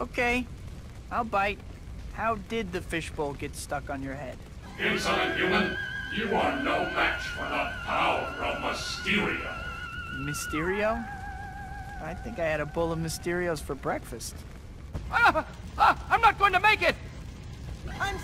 Okay, I'll bite. How did the fishbowl get stuck on your head? Insolent human, you are no match for the power of Mysterio. Mysterio? I think I had a bowl of Mysterios for breakfast. Ah, ah, I'm not going to make it! I'm!